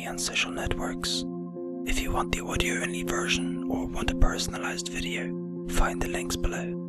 me on social networks. If you want the audio only version or want a personalized video, find the links below.